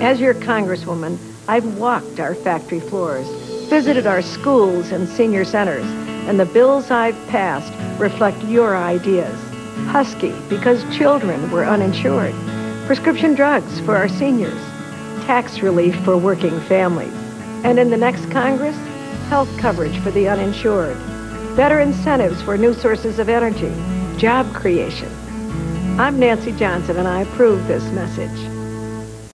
As your congresswoman, I've walked our factory floors, visited our schools and senior centers, and the bills I've passed reflect your ideas. Husky, because children were uninsured. Prescription drugs for our seniors. Tax relief for working families. And in the next Congress, health coverage for the uninsured. Better incentives for new sources of energy. Job creation. I'm Nancy Johnson, and I approve this message.